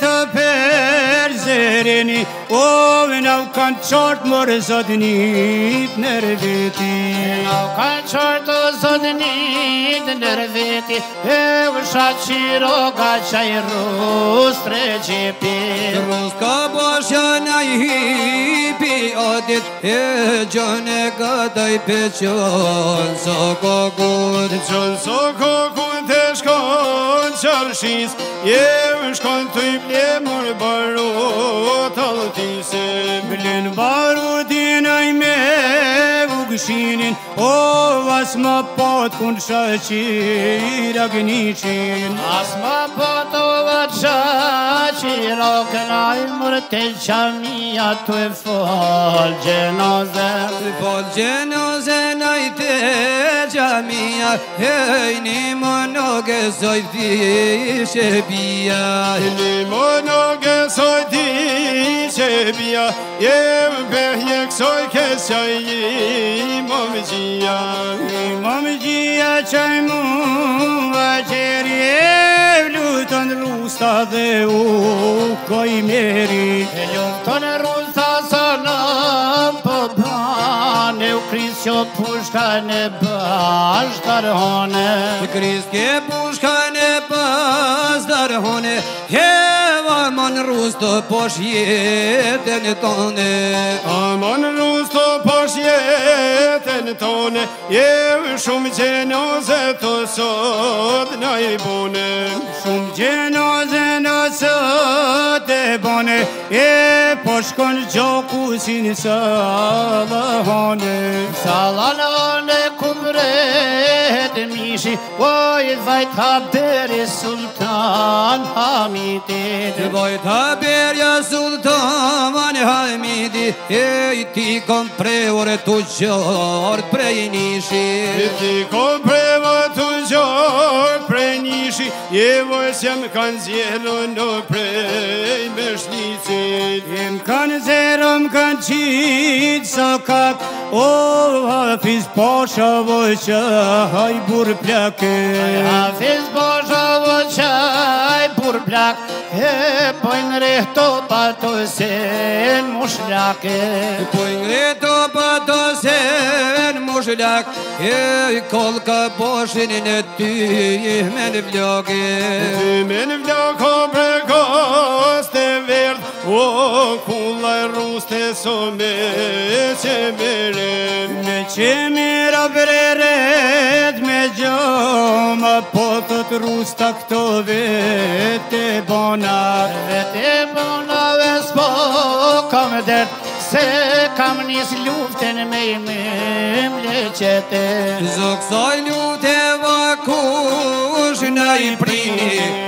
të për zereni O, e nga u kanë qartë mërë zotinit nërë veti E u kanë qartë zotinit nërë veti E u shachiro ka qaj rus tre qipi Rus ka bashkë në hipi E gjënë e gëtaj për qënë së Qënë së kokut shiz Jem shkon të i mlemur Baro të allë ti se Blin bar O, asma po të kundë shëqira këni qenë Asma po të kundë shëqira këna i mërë të qamia Të e folë gjenose Të e folë gjenose na i qamia Ej, një më në gëzoj vishë e pia Një më në gëzoj bia ye be ye soy ke soy ye mom ji ya mom ji ya chay mu va cheri lu ton lu koi meri yo ton ru sta sa na po ba ne u kris yo pushka ne bash dar hone kris ke pushka ne bash dar hone he aman rus të posh jetën tonë Aman rus të posh jetën tonë Je shumë gjenoze të sot në i bune Shumë gjenoze në sot e bune E posh kënë gjoku si në salahone Salahone kumre të mishi, oj, vajtë ha sultan, ha miti. Të vajtë ha beri sultan, vani ha e i ti kom prevore të gjërë prej nishi. E ti kom prevore të gjërë prej nishi, e vajtë jam kanë zjelë në prej me shlicit. Jem kanë zjelë, më kanë qitë, so kakë, O Hafiz Pasha Vojqa, haj bur plak e Hafiz Pasha Vojqa, haj bur plak e Pojnë rehto pa to se në mushlak e Pojnë në Kolka poshin në ty i men vlok Ty men so me që me rëm Me që me rëm me Po të të rusë këto vete bonar Vete bonar ve s'po kam dhe Se kam njës luften me i me më le qete Zëksoj lute në i prini